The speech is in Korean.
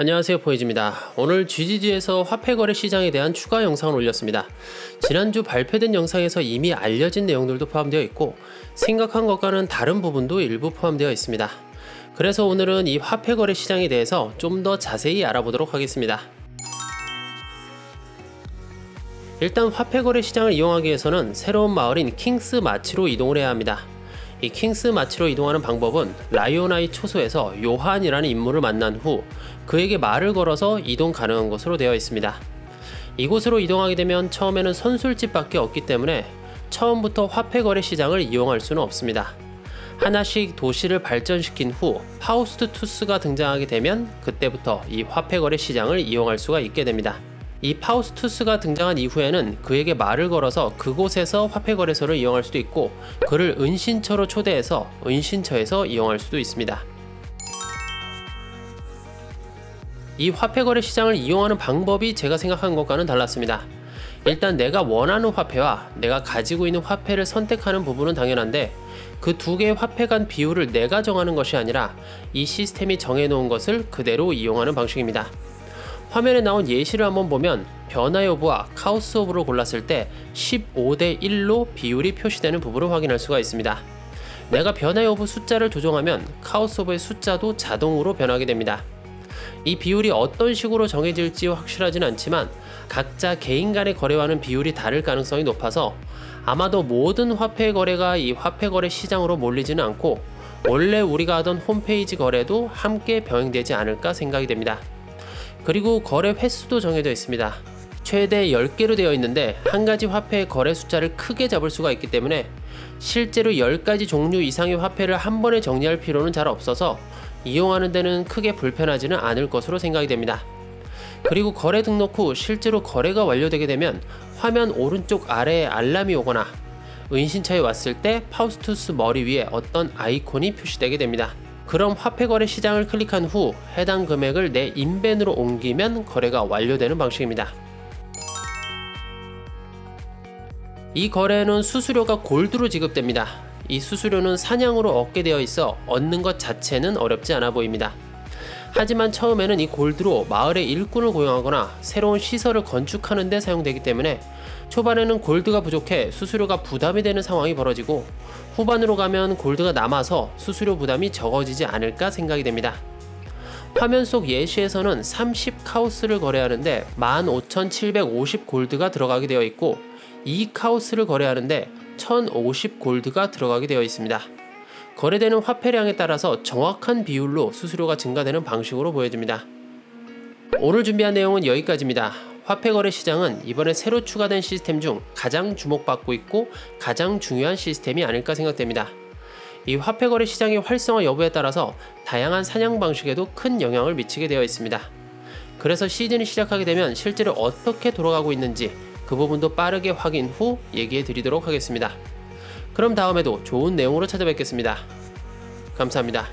안녕하세요 포이즈입니다. 오늘 GGG에서 화폐거래 시장에 대한 추가 영상을 올렸습니다. 지난주 발표된 영상에서 이미 알려진 내용들도 포함되어 있고 생각한 것과는 다른 부분도 일부 포함되어 있습니다. 그래서 오늘은 이 화폐거래 시장에 대해서 좀 더 자세히 알아보도록 하겠습니다. 일단 화폐거래 시장을 이용하기 위해서는 새로운 마을인 킹스 마치로 이동을 해야 합니다. 이 킹스 마치로 이동하는 방법은 라이온아이 초소에서 요한이라는 인물을 만난 후 그에게 말을 걸어서 이동 가능한 것으로 되어 있습니다. 이곳으로 이동하게 되면 처음에는 선술집밖에 없기 때문에 처음부터 화폐 거래 시장을 이용할 수는 없습니다. 하나씩 도시를 발전시킨 후 파우스투스가 등장하게 되면 그때부터 이 화폐 거래 시장을 이용할 수가 있게 됩니다. 이 파우스투스가 등장한 이후에는 그에게 말을 걸어서 그곳에서 화폐 거래소를 이용할 수도 있고 그를 은신처로 초대해서 은신처에서 이용할 수도 있습니다. 이 화폐 거래 시장을 이용하는 방법이 제가 생각한 것과는 달랐습니다. 일단 내가 원하는 화폐와 내가 가지고 있는 화폐를 선택하는 부분은 당연한데 그 두 개의 화폐 간 비율을 내가 정하는 것이 아니라 이 시스템이 정해놓은 것을 그대로 이용하는 방식입니다. 화면에 나온 예시를 한번 보면 변화 orb와 chaos orb를 골랐을 때 15대 1로 비율이 표시되는 부분을 확인할 수가 있습니다. 내가 변화 orb 숫자를 조정하면 카우스 오브의 숫자도 자동으로 변하게 됩니다. 이 비율이 어떤 식으로 정해질지 확실하진 않지만 각자 개인 간의 거래와는 비율이 다를 가능성이 높아서 아마도 모든 화폐 거래가 이 화폐 거래 시장으로 몰리지는 않고 원래 우리가 하던 홈페이지 거래도 함께 병행되지 않을까 생각이 됩니다. 그리고 거래 횟수도 정해져 있습니다. 최대 10개로 되어 있는데 한 가지 화폐의 거래 숫자를 크게 잡을 수가 있기 때문에 실제로 10가지 종류 이상의 화폐를 한 번에 정리할 필요는 잘 없어서 이용하는 데는 크게 불편하지는 않을 것으로 생각이 됩니다. 그리고 거래 등록 후 실제로 거래가 완료되게 되면 화면 오른쪽 아래에 알람이 오거나 은신처에 왔을 때 파우스투스 머리 위에 어떤 아이콘이 표시되게 됩니다. 그럼 화폐 거래 시장을 클릭한 후 해당 금액을 내 인벤으로 옮기면 거래가 완료되는 방식입니다. 이 거래는 수수료가 골드로 지급됩니다. 이 수수료는 사냥으로 얻게 되어 있어 얻는 것 자체는 어렵지 않아 보입니다. 하지만 처음에는 이 골드로 마을의 일꾼을 고용하거나 새로운 시설을 건축하는 데 사용되기 때문에 초반에는 골드가 부족해 수수료가 부담이 되는 상황이 벌어지고 후반으로 가면 골드가 남아서 수수료 부담이 적어지지 않을까 생각이 됩니다. 화면 속 예시에서는 30 카우스를 거래하는데 15,750 골드가 들어가게 되어 있고 2 카우스를 거래하는데 1,050 골드가 들어가게 되어 있습니다. 거래되는 화폐량에 따라서 정확한 비율로 수수료가 증가되는 방식으로 보여집니다. 오늘 준비한 내용은 여기까지입니다. 화폐 거래 시장은 이번에 새로 추가된 시스템 중 가장 주목받고 있고 가장 중요한 시스템이 아닐까 생각됩니다. 이 화폐 거래 시장의 활성화 여부에 따라서 다양한 사냥 방식에도 큰 영향을 미치게 되어 있습니다. 그래서 시즌이 시작하게 되면 실제로 어떻게 돌아가고 있는지 그 부분도 빠르게 확인 후 얘기해 드리도록 하겠습니다. 그럼 다음에도 좋은 내용으로 찾아뵙겠습니다. 감사합니다.